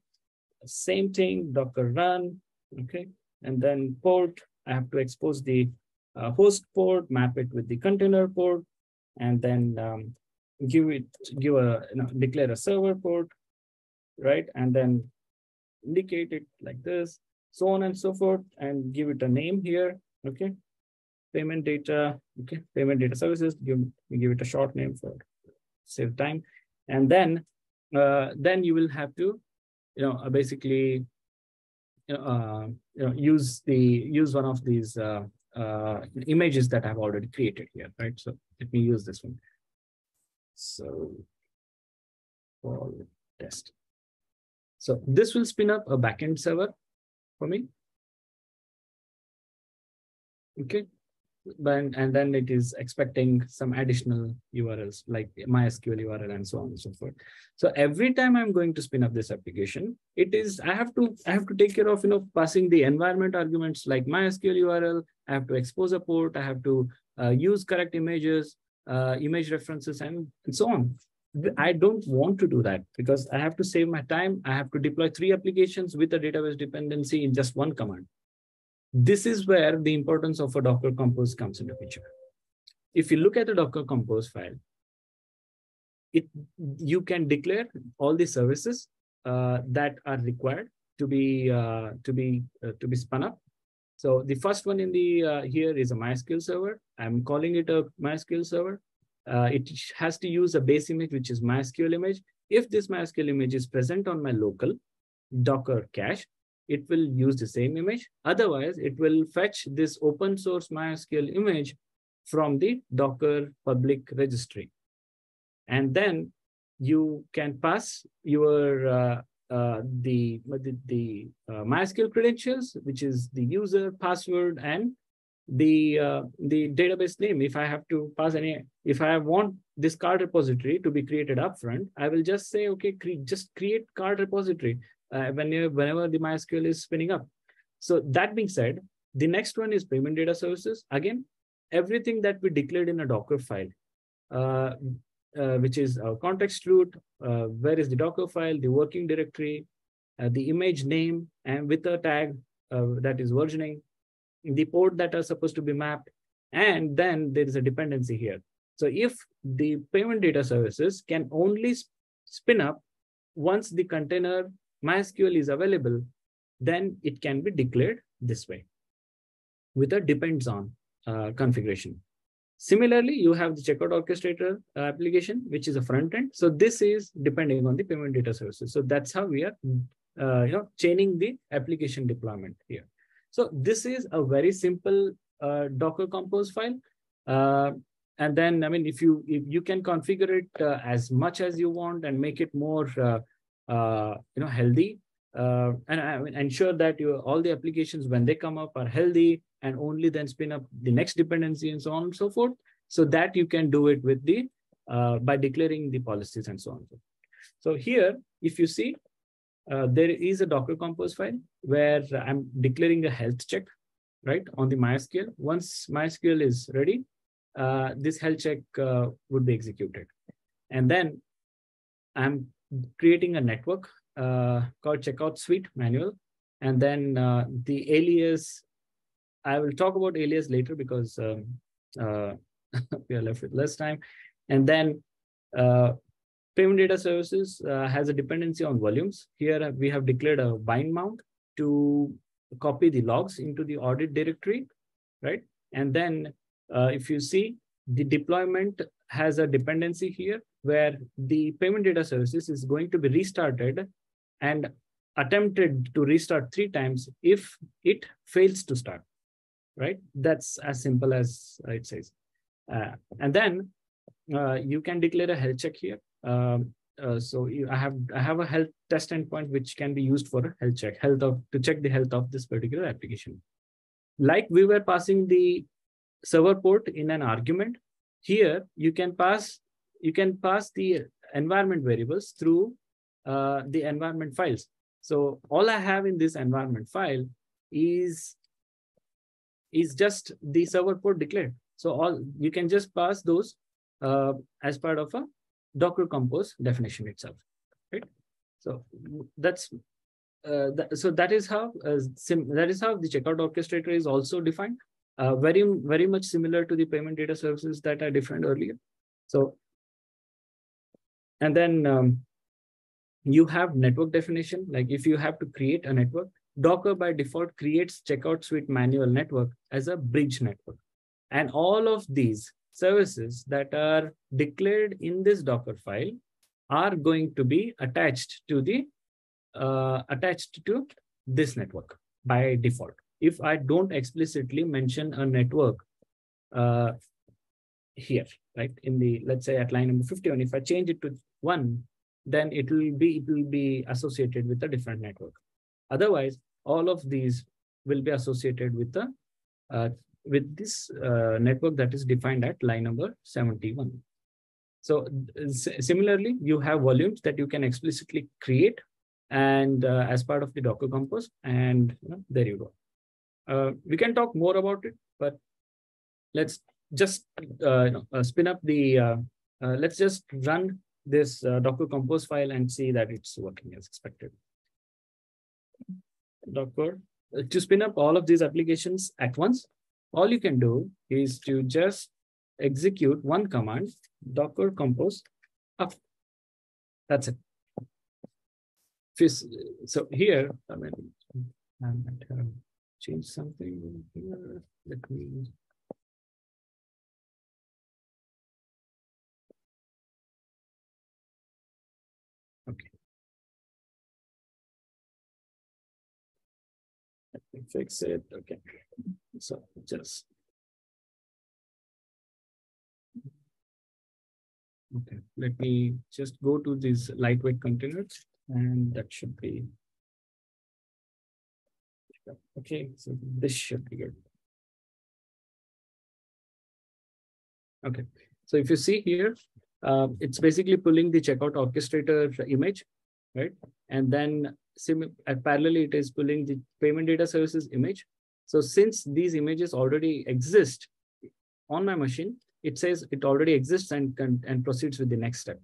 Same thing, Docker run, okay. And then port, I have to expose the uh, host port, map it with the container port, and then um, give it, give a, you know, declare a server port, right? And then indicate it like this, so on and so forth, and give it a name here, okay? Payment data, okay, payment data services, give, give it a short name for save time. And then, uh, then you will have to, you know, uh, basically, uh, you know, use the use one of these uh, uh, images that I've already created here, right? So let me use this one. So for test. So this will spin up a backend server for me. Okay but, and then it is expecting some additional URLs like MySQL URL and so on and so forth. So every time I'm going to spin up this application, it is, I have to, I have to take care of, you know, passing the environment arguments like MySQL URL, I have to expose a port, I have to uh, use correct images, uh, image references and, and so on. I don't want to do that because I have to save my time. I have to deploy three applications with a database dependency in just one command. This is where the importance of a Docker Compose comes into picture. If you look at the Docker Compose file, it you can declare all the services uh, that are required to be uh, to be uh, to be spun up. So the first one in the uh, here is a MySQL server. I'm calling it a MySQL server. Uh, it has to use a base image, which is MySQL image. If this MySQL image is present on my local Docker cache, it will use the same image. Otherwise, it will fetch this open source MySQL image from the Docker public registry. And then you can pass your uh, uh, the the, the uh, MySQL credentials, which is the user password and the uh, the database name. If I have to pass any, if I want this card repository to be created upfront, I will just say, okay, cre just create card repository uh, when whenever the MySQL is spinning up. So that being said, the next one is payment data services. Again, everything that we declared in a Docker file, uh, uh, which is our context root, uh, where is the Docker file, the working directory, uh, the image name, and with a tag uh, that is versioning, the port that are supposed to be mapped, and then there is a dependency here. So if the payment data services can only spin up once the container MySQL is available, then it can be declared this way with a depends on uh, configuration. Similarly, you have the checkout orchestrator uh, application, which is a front end. So this is depending on the payment data services. So that's how we are, uh, you know, chaining the application deployment here. So this is a very simple uh, Docker Compose file. Uh, and then, I mean, if you if you can configure it uh, as much as you want and make it more, you know, healthy, uh, and I mean, ensure that you, all the applications when they come up are healthy and only then spin up the next dependency and so on and so forth so that you can do it with the uh, by declaring the policies and so on so here if you see uh, there is a docker compose file where i'm declaring a health check right on the mysql once mysql is ready uh, this health check uh, would be executed and then i'm creating a network uh, called checkout suite manual. And then uh, the alias, I will talk about alias later because um, uh, [laughs] we are left with less time. And then payment data services uh, has a dependency on volumes. Here we have declared a bind mount to copy the logs into the audit directory, right? And then uh, if you see the deployment has a dependency here where the payment data services is going to be restarted and attempted to restart three times if it fails to start, right? That's as simple as it says. Uh, and then uh, you can declare a health check here. Um, uh, so I have I have a health test endpoint which can be used for a health check, health of to check the health of this particular application. Like we were passing the server port in an argument, here you can pass you can pass the environment variables through uh, the environment files. So all I have in this environment file is, is just the server port declared. So all you can just pass those uh, as part of a Docker Compose definition itself, right? So that's uh, so that is how uh, sim that is how the checkout orchestrator is also defined. Uh, very very much similar to the payment data services that I defined earlier. So and then um, you have network definition. Like if you have to create a network, Docker by default creates checkout suite manual network as a bridge network. And all of these services that are declared in this Docker file are going to be attached to the uh, attached to this network by default. If I don't explicitly mention a network uh, here, right, in the, let's say at line number 51, if I change it to one, then it will be it will be associated with a different network. Otherwise, all of these will be associated with the uh, with this uh, network that is defined at line number 71. So similarly, you have volumes that you can explicitly create and uh, as part of the Docker Compose, and you know, there you go. Uh, we can talk more about it, but let's just uh, you know, uh, spin up the, let's just run this uh, Docker compose file and see that it's working as expected. Docker, uh, to spin up all of these applications at once, all you can do is to just execute one command, Docker compose up. That's it. So here, I mean, I might have changed something here. Let me Okay. Let me fix it. Okay. So just. Okay, let me just go to these lightweight containers and that should be. Okay, so this should be good. Okay, so if you see here, uh, it's basically pulling the checkout orchestrator image, right? And then sim uh, parallelly, it is pulling the payment data services image. So since these images already exist on my machine, it says it already exists and, and proceeds with the next step.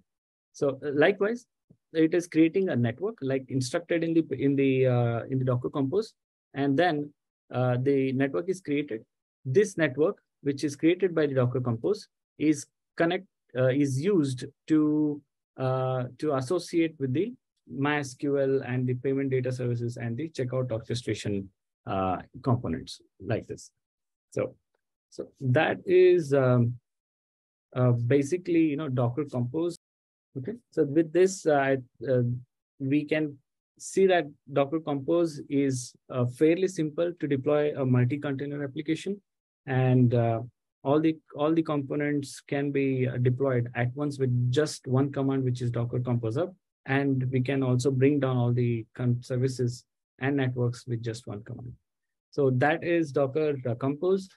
So uh, likewise, it is creating a network like instructed in the in the uh, in the Docker Compose, and then uh, the network is created. This network, which is created by the Docker Compose, is connect uh, is used to uh, to associate with the MySQL and the payment data services and the checkout orchestration uh, components like this. So, so that is um, uh, basically you know Docker Compose. Okay, so with this, uh, uh we can see that Docker Compose is uh, fairly simple to deploy a multi-container application, and uh, all the all the components can be deployed at once with just one command, which is Docker Compose up, and we can also bring down all the services and networks with just one command. So that is Docker Compose.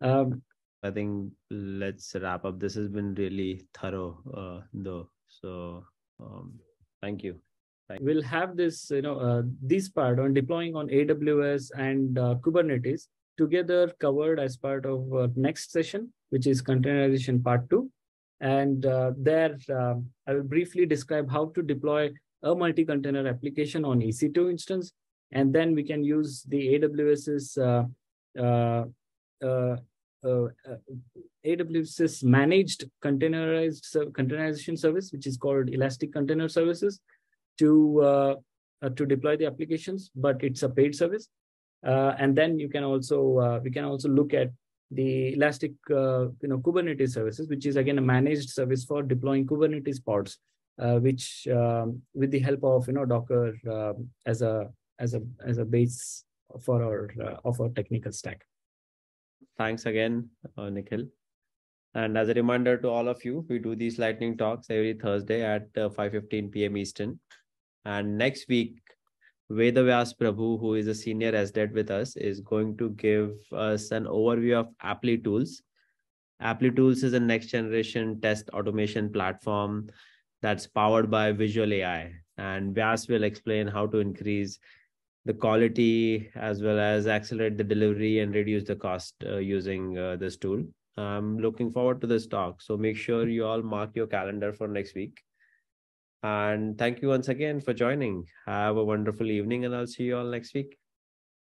Um, I think let's wrap up. This has been really thorough, uh, though. So um, thank you. Thank we'll have this, you know, uh, this part on deploying on AWS and uh, Kubernetes together covered as part of uh, next session, which is containerization part two. And uh, there, uh, I will briefly describe how to deploy a multi-container application on EC2 instance. And then we can use the AWS's uh, uh, uh, uh, AWS's managed containerized containerization service, which is called Elastic Container Services, to to deploy the applications, but it's a paid service. and then you can also we can also look at the Elastic, uh, you know, Kubernetes services, which is again a managed service for deploying Kubernetes pods, uh, which um, with the help of you know Docker uh, as a as a as a base for our uh, of our technical stack. Thanks again, uh, Nikhil. And as a reminder to all of you, we do these lightning talks every Thursday at 5:15 uh, p.m. Eastern. And next week, Vedavyas Prabhu, who is a senior SDET with us, is going to give us an overview of Applitools. Apply Tools is a next generation test automation platform that's powered by Visual AI. And Vyas will explain how to increase the quality as well as accelerate the delivery and reduce the cost uh, using uh, this tool. I'm looking forward to this talk. So make sure you all mark your calendar for next week. And thank you once again for joining. Have a wonderful evening, and I'll see you all next week.